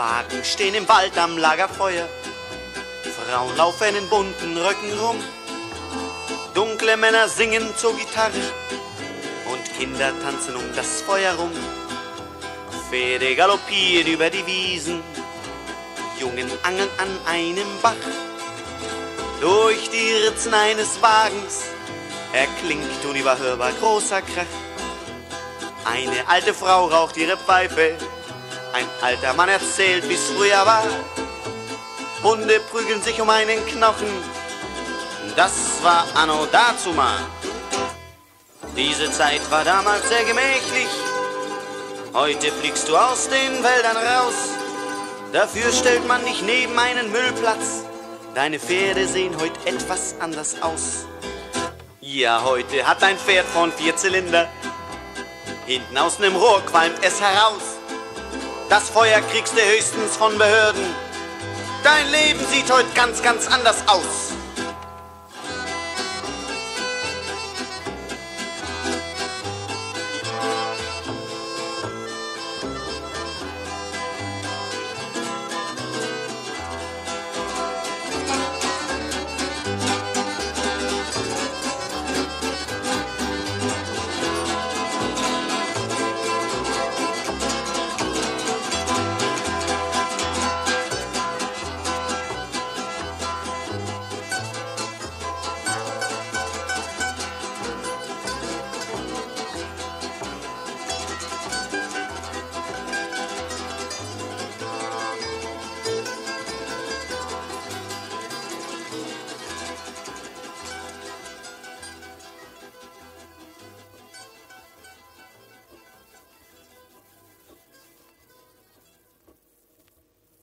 Wagen stehen im Wald am Lagerfeuer. Frauen laufen in bunten Röcken rum. Dunkle Männer singen zur Gitarre und Kinder tanzen um das Feuer rum. Pferde galoppieren über die Wiesen, Jungen angeln an einem Bach. Durch die Ritzen eines Wagens erklingt unüberhörbar großer Krach. Eine alte Frau raucht ihre Pfeife, ein alter Mann erzählt, wie's früher war. Hunde prügeln sich um einen Knochen, das war anno dazu mal. Diese Zeit war damals sehr gemächlich, heute fliegst du aus den Wäldern raus. Dafür stellt man dich neben einen Müllplatz, deine Pferde sehen heute etwas anders aus. Ja, heute hat dein Pferd von vier Zylinder, hinten aus nem Rohr qualmt es heraus. Das Feuer kriegst du höchstens von Behörden. Dein Leben sieht heute ganz, ganz anders aus.